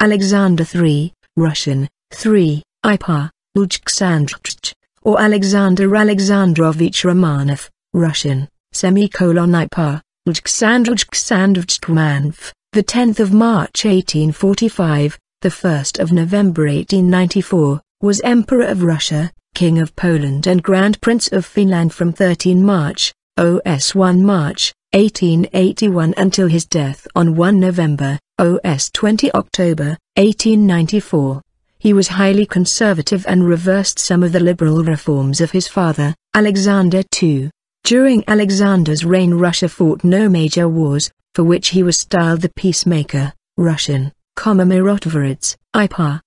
Alexander III, Russian, 3, Ipar, Alexandrovich, or Alexander Alexandrovich Romanov, Russian, semicolon Ipar, Romanov, the 10th of March 1845, the 1st of November 1894, was Emperor of Russia, King of Poland and Grand Prince of Finland from 13 March, OS 1 March, 1881 until his death on 1 November, OS 20 October, 1894. He was highly conservative and reversed some of the liberal reforms of his father, Alexander II. During Alexander's reign Russia fought no major wars, for which he was styled the peacemaker, Russian, Kommerotovorids, Ipar,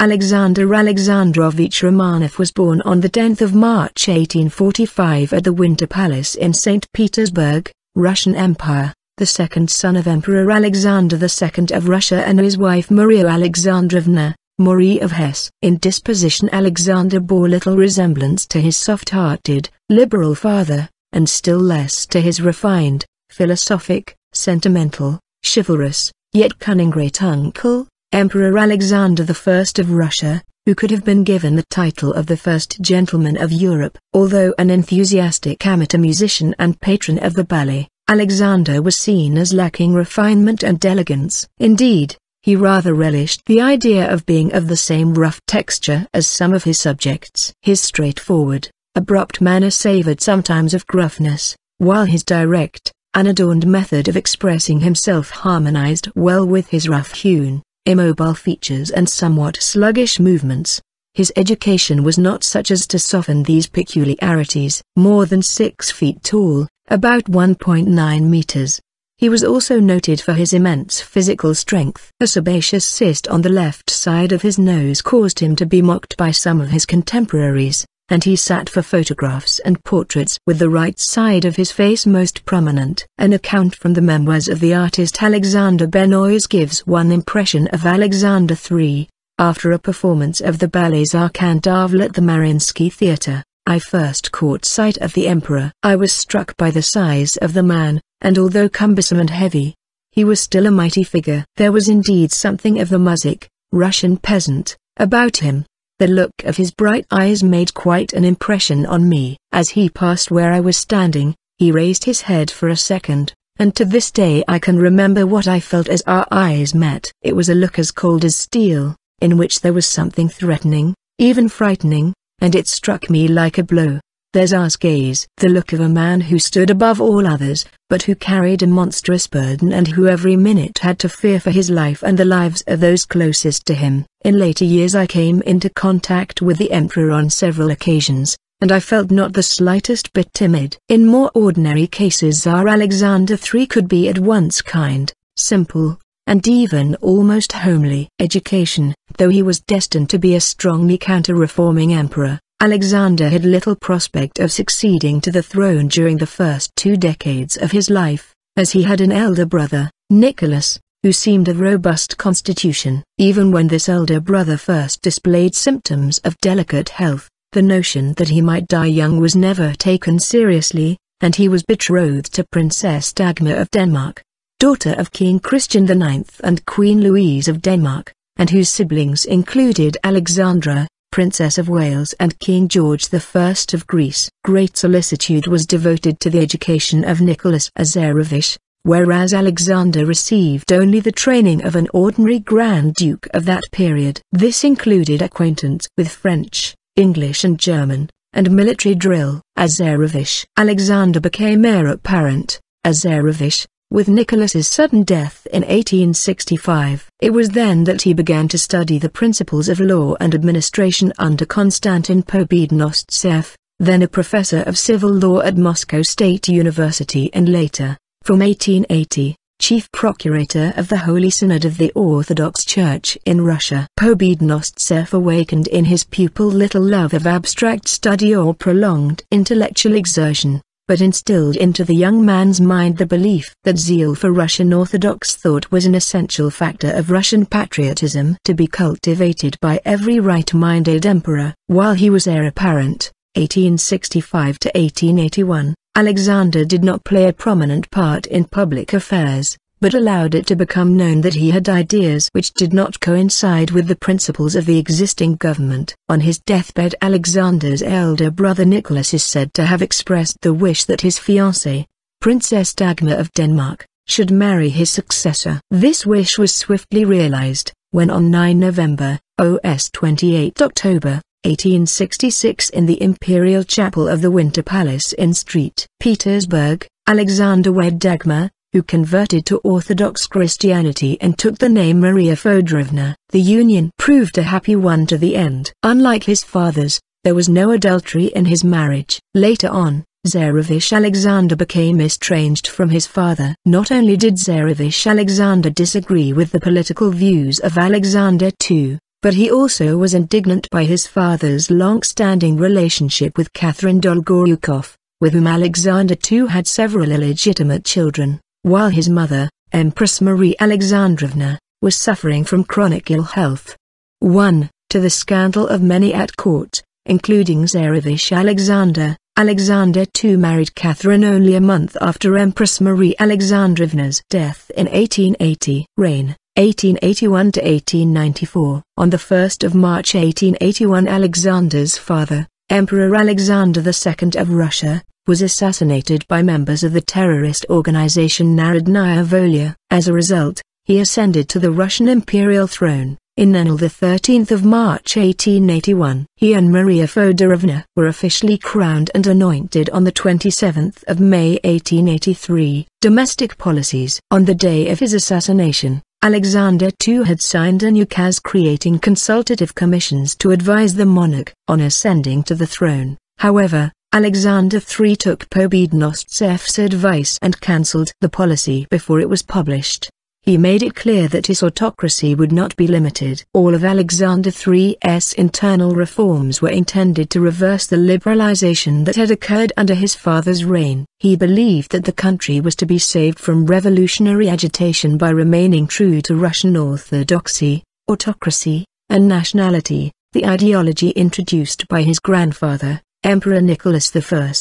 Alexander Alexandrovich Romanov was born on the 10th of March 1845 at the Winter Palace in St. Petersburg, Russian Empire, the second son of Emperor Alexander II of Russia and his wife Maria Alexandrovna, Marie of Hesse. In disposition Alexander bore little resemblance to his soft-hearted, liberal father, and still less to his refined, philosophic, sentimental, chivalrous, yet cunning great-uncle, Emperor Alexander I of Russia, who could have been given the title of the first gentleman of Europe. Although an enthusiastic amateur musician and patron of the ballet, Alexander was seen as lacking refinement and elegance. Indeed, he rather relished the idea of being of the same rough texture as some of his subjects. His straightforward, abrupt manner savored sometimes of gruffness, while his direct, unadorned method of expressing himself harmonized well with his rough-hewn, immobile features and somewhat sluggish movements. His education was not such as to soften these peculiarities. More than six feet tall, about 1.9 meters. He was also noted for his immense physical strength. A sebaceous cyst on the left side of his nose caused him to be mocked by some of his contemporaries and he sat for photographs and portraits with the right side of his face most prominent. An account from the memoirs of the artist Alexander Benois gives one impression of Alexander III. After a performance of the ballet's Tsar Kandavle at the Mariinsky Theatre, I first caught sight of the emperor. I was struck by the size of the man, and although cumbersome and heavy, he was still a mighty figure. There was indeed something of the Muzhik, Russian peasant, about him, the look of his bright eyes made quite an impression on me. As he passed where I was standing, he raised his head for a second, and to this day I can remember what I felt as our eyes met. It was a look as cold as steel, in which there was something threatening, even frightening, and it struck me like a blow. There's our gaze. The look of a man who stood above all others, but who carried a monstrous burden and who every minute had to fear for his life and the lives of those closest to him. In later years I came into contact with the emperor on several occasions, and I felt not the slightest bit timid. In more ordinary cases Tsar Alexander III could be at once kind, simple, and even almost homely. Education, though he was destined to be a strongly counter-reforming emperor, Alexander had little prospect of succeeding to the throne during the first two decades of his life, as he had an elder brother, Nicholas, who seemed of robust constitution. Even when this elder brother first displayed symptoms of delicate health, the notion that he might die young was never taken seriously, and he was betrothed to Princess Dagmar of Denmark, daughter of King Christian IX and Queen Louise of Denmark, and whose siblings included Alexandra, Princess of Wales and King George I of Greece. Great solicitude was devoted to the education of Nicholas Tsarevich, whereas Alexander received only the training of an ordinary Grand Duke of that period. This included acquaintance with French, English and German, and military drill. Tsarevich Alexander became heir apparent, Tsarevich, with Nicholas's sudden death in 1865. It was then that he began to study the principles of law and administration under Konstantin Pobedonostsev, then a professor of civil law at Moscow State University and later, from 1880, chief procurator of the Holy Synod of the Orthodox Church in Russia. Pobedonostsev awakened in his pupil little love of abstract study or prolonged intellectual exertion but instilled into the young man's mind the belief that zeal for Russian Orthodox thought was an essential factor of Russian patriotism to be cultivated by every right-minded emperor. While he was heir apparent, 1865 to 1881, Alexander did not play a prominent part in public affairs, but allowed it to become known that he had ideas which did not coincide with the principles of the existing government. On his deathbed Alexander's elder brother Nicholas is said to have expressed the wish that his fiancée, Princess Dagmar of Denmark, should marry his successor. This wish was swiftly realized, when on 9 November, OS 28 October, 1866 in the Imperial Chapel of the Winter Palace in St. Petersburg, Alexander wed Dagmar, who converted to Orthodox Christianity and took the name Maria Fedorovna. The union proved a happy one to the end. Unlike his father's, there was no adultery in his marriage. Later on, Tsarevich Alexander became estranged from his father. Not only did Tsarevich Alexander disagree with the political views of Alexander II, but he also was indignant by his father's long-standing relationship with Catherine Dolgorukov, with whom Alexander II had several illegitimate children, while his mother, Empress Marie Alexandrovna, was suffering from chronic ill health. 1. To the scandal of many at court, including Tsarevich Alexander, Alexander II married Catherine only a month after Empress Marie Alexandrovna's death in 1880. Reign 1881 to 1894. On the 1st of March 1881 Alexander's father, Emperor Alexander II of Russia, was assassinated by members of the terrorist organization Narodnaya Volya. As a result, he ascended to the Russian imperial throne, in Nenel 13 March 1881. He and Maria Fedorovna were officially crowned and anointed on the 27th of May 1883. Domestic policies On the day of his assassination, Alexander II had signed an ukaz creating consultative commissions to advise the monarch on ascending to the throne. However, Alexander III took Pobedonostsev's advice and cancelled the policy before it was published. He made it clear that his autocracy would not be limited. All of Alexander III's internal reforms were intended to reverse the liberalization that had occurred under his father's reign. He believed that the country was to be saved from revolutionary agitation by remaining true to Russian orthodoxy, autocracy, and nationality, the ideology introduced by his grandfather, Emperor Nicholas I.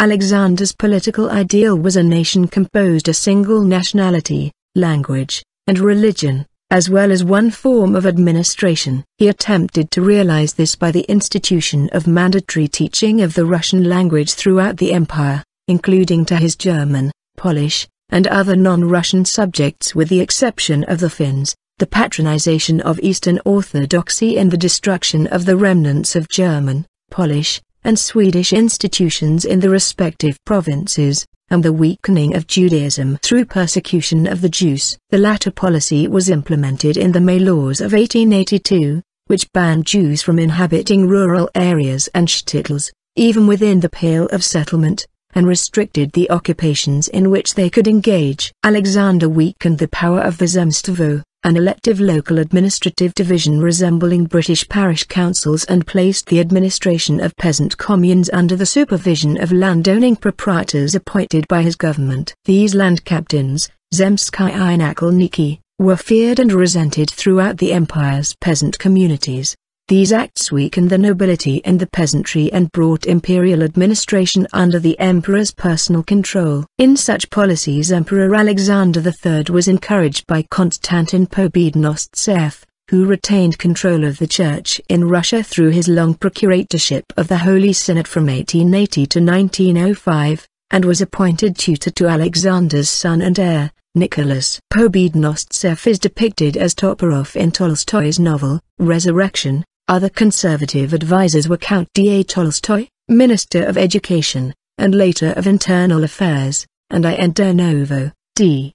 Alexander's political ideal was a nation composed of single nationality, language, and religion, as well as one form of administration. He attempted to realize this by the institution of mandatory teaching of the Russian language throughout the empire, including to his German, Polish, and other non-Russian subjects with the exception of the Finns, the patronization of Eastern Orthodoxy and the destruction of the remnants of German, Polish, and Swedish institutions in the respective provinces, and the weakening of Judaism through persecution of the Jews. The latter policy was implemented in the May Laws of 1882, which banned Jews from inhabiting rural areas and shtetls, even within the pale of settlement, and restricted the occupations in which they could engage. Alexander weakened the power of the Zemstvo, an elective local administrative division resembling British parish councils and placed the administration of peasant communes under the supervision of landowning proprietors appointed by his government. These land captains, Zemsky Zemskaya Nakolniki, were feared and resented throughout the empire's peasant communities. These acts weakened the nobility and the peasantry and brought imperial administration under the emperor's personal control. In such policies Emperor Alexander III was encouraged by Konstantin Pobedonostsev, who retained control of the church in Russia through his long procuratorship of the Holy Synod from 1880 to 1905, and was appointed tutor to Alexander's son and heir, Nicholas. Pobedonostsev is depicted as Toporov in Tolstoy's novel, Resurrection, other conservative advisers were Count D. A. Tolstoy, Minister of Education, and later of Internal Affairs, and I. N. Durnovo, D.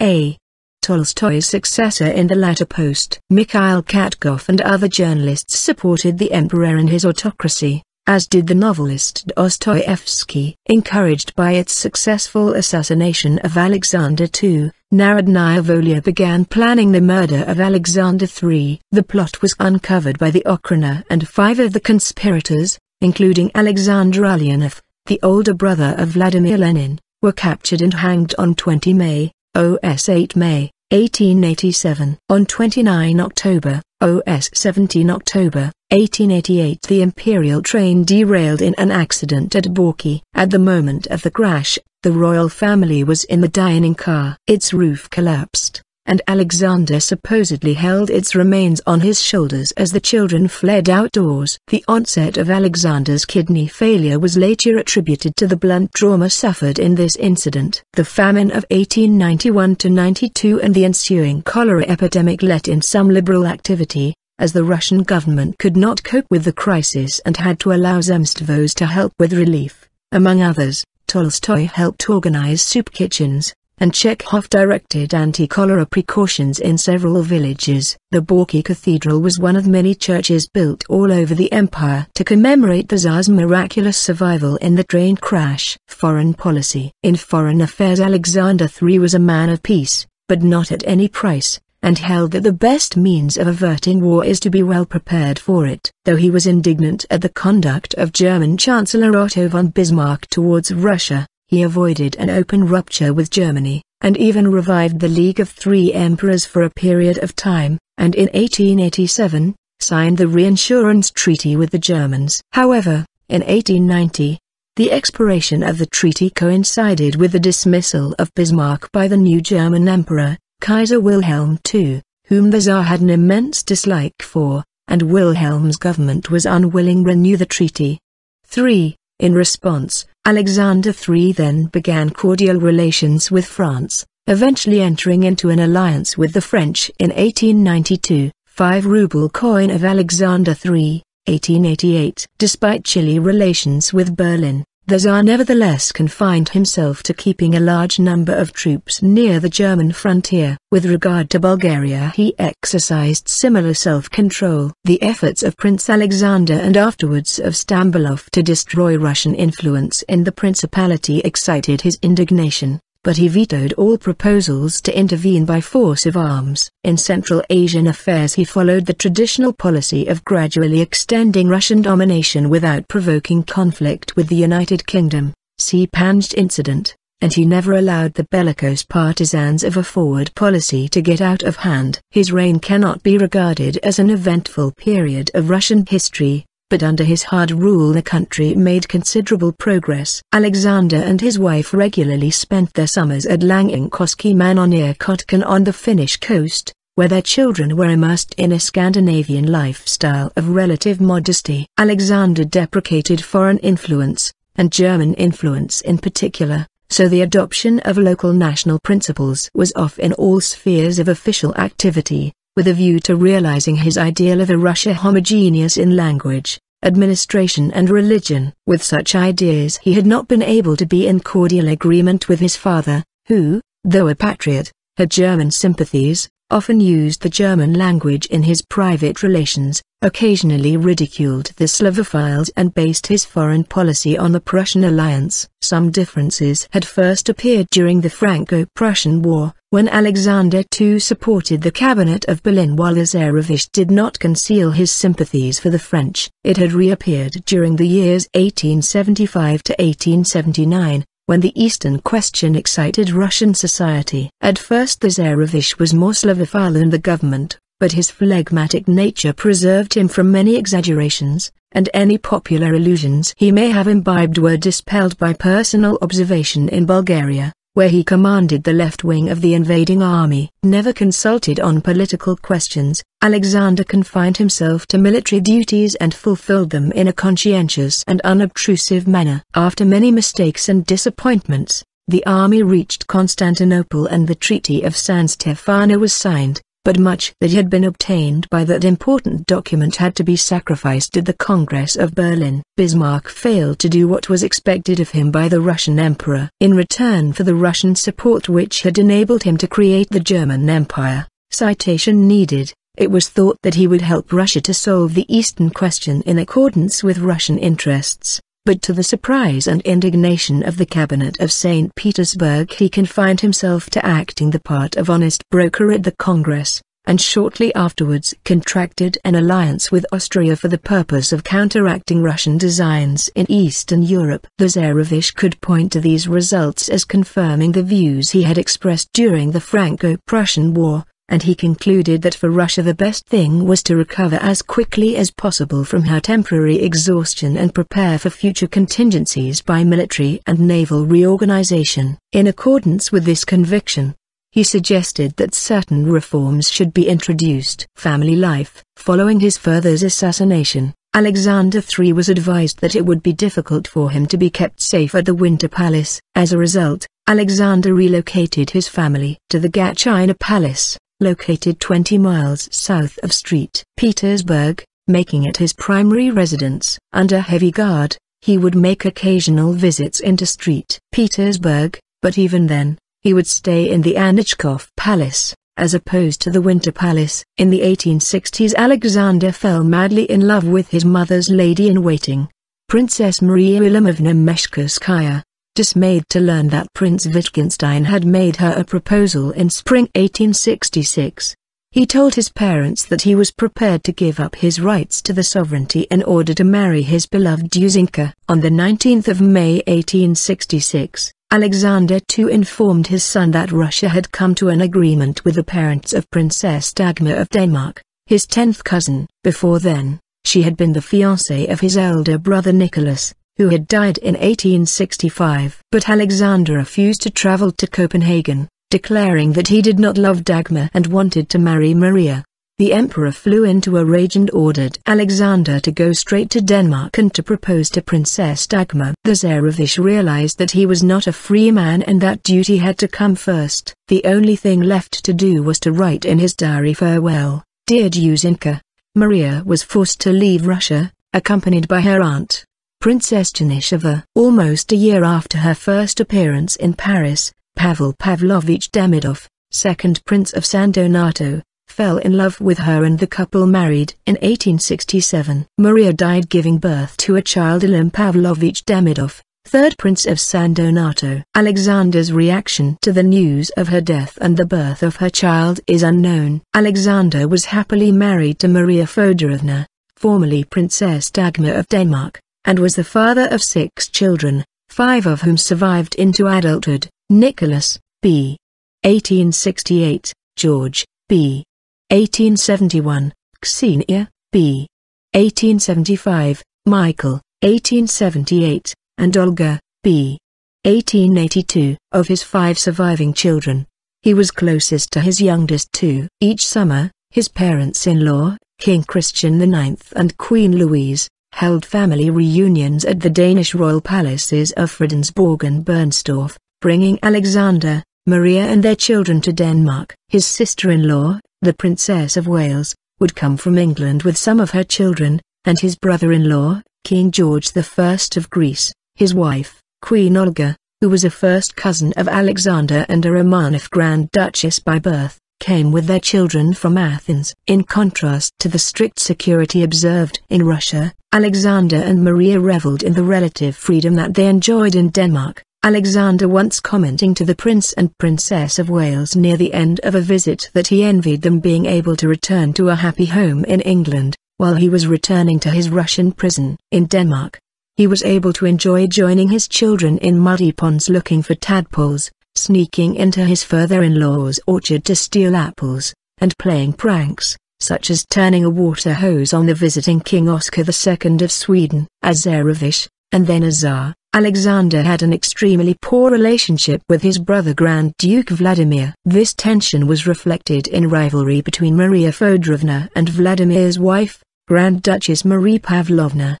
A. Tolstoy's successor in the latter post. Mikhail Katkov and other journalists supported the emperor and his autocracy, as did the novelist Dostoevsky. Encouraged by its successful assassination of Alexander II, Narodnaya began planning the murder of Alexander III. The plot was uncovered by the Okhrana and five of the conspirators, including Alexander Ulyanov, the older brother of Vladimir Lenin, were captured and hanged on 20 May, OS 8 May, 1887. On 29 October, OS 17 October, 1888 the imperial train derailed in an accident at Borki. At the moment of the crash, The royal family was in the dining car. Its roof collapsed and Alexander supposedly held its remains on his shoulders as the children fled outdoors. The onset of Alexander's kidney failure was later attributed to the blunt trauma suffered in this incident. The famine of 1891-92 and the ensuing cholera epidemic let in some liberal activity, as the Russian government could not cope with the crisis and had to allow Zemstvos to help with relief. Among others, Tolstoy helped organize soup kitchens, and Chekhov directed anti-cholera precautions in several villages. The Borki Cathedral was one of many churches built all over the empire to commemorate the Tsar's miraculous survival in the train crash. Foreign policy In foreign affairs Alexander III was a man of peace, but not at any price, and held that the best means of averting war is to be well prepared for it. Though he was indignant at the conduct of German Chancellor Otto von Bismarck towards Russia, he avoided an open rupture with Germany, and even revived the League of Three Emperors for a period of time, and in 1887, signed the Reinsurance Treaty with the Germans. However, in 1890, the expiration of the treaty coincided with the dismissal of Bismarck by the new German Emperor, Kaiser Wilhelm II, whom the Tsar had an immense dislike for, and Wilhelm's government was unwilling to renew the treaty. 3. In response, Alexander III then began cordial relations with France, eventually entering into an alliance with the French in 1892, 5 ruble coin of Alexander III, 1888. Despite chilly relations with Berlin, the Tsar nevertheless confined himself to keeping a large number of troops near the German frontier. With regard to Bulgaria he exercised similar self-control. The efforts of Prince Alexander and afterwards of Stambulov to destroy Russian influence in the principality excited his indignation but he vetoed all proposals to intervene by force of arms. In Central Asian affairs he followed the traditional policy of gradually extending Russian domination without provoking conflict with the United Kingdom, see Panjdeh incident, and he never allowed the bellicose partisans of a forward policy to get out of hand. His reign cannot be regarded as an eventful period of Russian history, but under his hard rule the country made considerable progress. Alexander and his wife regularly spent their summers at Langinkoski near Kotkan on the Finnish coast, where their children were immersed in a Scandinavian lifestyle of relative modesty. Alexander deprecated foreign influence, and German influence in particular, so the adoption of local national principles was off in all spheres of official activity with a view to realizing his ideal of a Russia homogeneous in language, administration and religion. With such ideas he had not been able to be in cordial agreement with his father, who, though a patriot, had German sympathies, often used the German language in his private relations, occasionally ridiculed the Slavophiles and based his foreign policy on the Prussian alliance. Some differences had first appeared during the Franco-Prussian War, when Alexander II supported the cabinet of Berlin while the Tsarevich did not conceal his sympathies for the French. It had reappeared during the years 1875 to 1879, when the Eastern question excited Russian society. At first the Tsarevich was more Slavophile than the government, but his phlegmatic nature preserved him from many exaggerations, and any popular illusions he may have imbibed were dispelled by personal observation in Bulgaria, where he commanded the left wing of the invading army. Never consulted on political questions, Alexander confined himself to military duties and fulfilled them in a conscientious and unobtrusive manner. After many mistakes and disappointments, the army reached Constantinople and the Treaty of San Stefano was signed but much that had been obtained by that important document had to be sacrificed at the Congress of Berlin. Bismarck failed to do what was expected of him by the Russian emperor. In return for the Russian support which had enabled him to create the German Empire, citation needed, it was thought that he would help Russia to solve the Eastern question in accordance with Russian interests but to the surprise and indignation of the cabinet of St. Petersburg he confined himself to acting the part of honest broker at the Congress, and shortly afterwards contracted an alliance with Austria for the purpose of counteracting Russian designs in Eastern Europe. The Tsarevich could point to these results as confirming the views he had expressed during the Franco-Prussian War, and he concluded that for Russia the best thing was to recover as quickly as possible from her temporary exhaustion and prepare for future contingencies by military and naval reorganization. In accordance with this conviction, he suggested that certain reforms should be introduced. Family life Following his father's assassination, Alexander III was advised that it would be difficult for him to be kept safe at the Winter Palace. As a result, Alexander relocated his family to the Gatchina Palace, located 20 miles south of St. Petersburg, making it his primary residence. Under heavy guard, he would make occasional visits into St. Petersburg, but even then, he would stay in the Anichkov Palace, as opposed to the Winter Palace. In the 1860s Alexander fell madly in love with his mother's lady-in-waiting, Princess Maria Elimovna Meshcherskaya, dismayed to learn that Prince Wittgenstein had made her a proposal in spring 1866. He told his parents that he was prepared to give up his rights to the sovereignty in order to marry his beloved Yusinka. On the 19th of May 1866, Alexander II informed his son that Russia had come to an agreement with the parents of Princess Dagmar of Denmark, his tenth cousin. Before then, she had been the fiancée of his elder brother Nicholas, who had died in 1865. But Alexander refused to travel to Copenhagen, declaring that he did not love Dagmar and wanted to marry Maria. The emperor flew into a rage and ordered Alexander to go straight to Denmark and to propose to Princess Dagmar. The Tsarevich realized that he was not a free man and that duty had to come first. The only thing left to do was to write in his diary farewell, Dear Yusinka. Maria was forced to leave Russia, accompanied by her aunt, Princess Chanysheva. Almost a year after her first appearance in Paris, Pavel Pavlovich Demidov, second Prince of San Donato, fell in love with her and the couple married. In 1867, Maria died giving birth to a child Elim Pavlovich Demidov, third Prince of San Donato. Alexander's reaction to the news of her death and the birth of her child is unknown. Alexander was happily married to Maria Feodorovna, formerly Princess Dagmar of Denmark, and was the father of six children, five of whom survived into adulthood, Nicholas, b. 1868, George, b. 1871, Xenia, b. 1875, Michael, 1878, and Olga, b. 1882. Of his five surviving children, he was closest to his youngest two. Each summer, his parents-in-law, King Christian IX and Queen Louise, held family reunions at the Danish royal palaces of Fredensborg and Bernstorff, bringing Alexander, Maria and their children to Denmark. His sister-in-law, the Princess of Wales, would come from England with some of her children, and his brother-in-law, King George I of Greece, his wife, Queen Olga, who was a first cousin of Alexander and a Romanov Grand Duchess by birth, came with their children from Athens. In contrast to the strict security observed in Russia, Alexander and Maria reveled in the relative freedom that they enjoyed in Denmark. Alexander once commenting to the Prince and Princess of Wales near the end of a visit that he envied them being able to return to a happy home in England, while he was returning to his Russian prison. In Denmark, he was able to enjoy joining his children in muddy ponds looking for tadpoles, sneaking into his father-in-law's orchard to steal apples, and playing pranks, such as turning a water hose on the visiting King Oscar II of Sweden. As and then a Tsar, Alexander had an extremely poor relationship with his brother Grand Duke Vladimir. This tension was reflected in rivalry between Maria Feodorovna and Vladimir's wife, Grand Duchess Marie Pavlovna.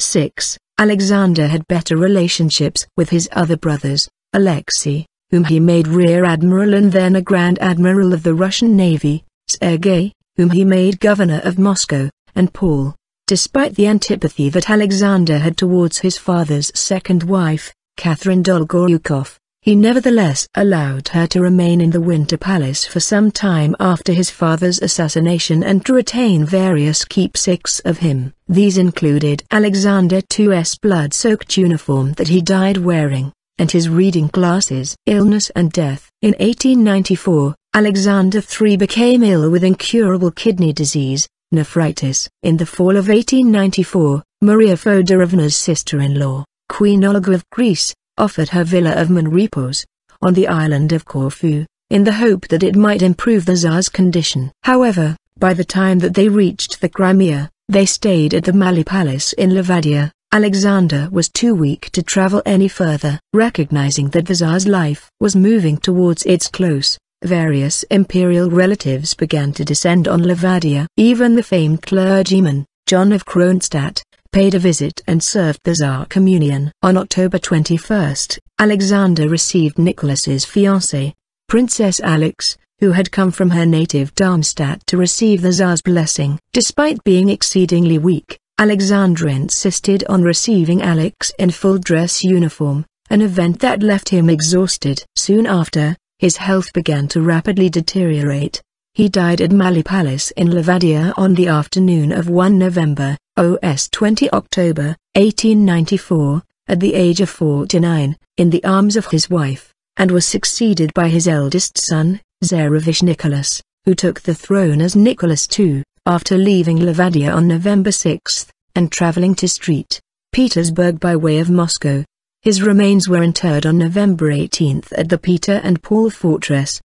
6. Alexander had better relationships with his other brothers, Alexei, whom he made Rear Admiral and then a Grand Admiral of the Russian Navy, Sergei, whom he made Governor of Moscow, and Paul. Despite the antipathy that Alexander had towards his father's second wife, Catherine Dolgorukov, he nevertheless allowed her to remain in the Winter Palace for some time after his father's assassination and to retain various keepsakes of him. These included Alexander II's blood-soaked uniform that he died wearing, and his reading glasses. Illness and death. In 1894, Alexander III became ill with incurable kidney disease, nephritis. In the fall of 1894, Maria Feodorovna's sister-in-law, Queen Olga of Greece, offered her villa of Monrepos, on the island of Corfu, in the hope that it might improve the Tsar's condition. However, by the time that they reached the Crimea, they stayed at the Mali Palace in Livadia. Alexander was too weak to travel any further. Recognizing that the Tsar's life was moving towards its close, various imperial relatives began to descend on Livadia. Even the famed clergyman, John of Kronstadt, paid a visit and served the Tsar communion. On October 21, Alexander received Nicholas's fiancée, Princess Alex, who had come from her native Darmstadt to receive the Tsar's blessing. Despite being exceedingly weak, Alexander insisted on receiving Alex in full dress uniform, an event that left him exhausted. Soon after, his health began to rapidly deteriorate. He died at Mali Palace in Livadia on the afternoon of 1 November, OS 20 October, 1894, at the age of 49, in the arms of his wife, and was succeeded by his eldest son, Tsarevich Nicholas, who took the throne as Nicholas II, after leaving Livadia on November 6, and traveling to St. Petersburg by way of Moscow. His remains were interred on November 18 at the Peter and Paul Fortress,